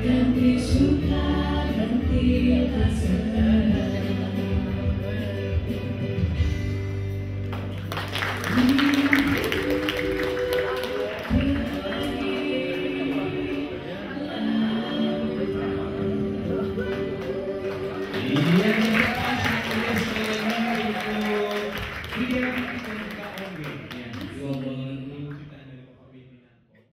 Ganti suka, ganti atas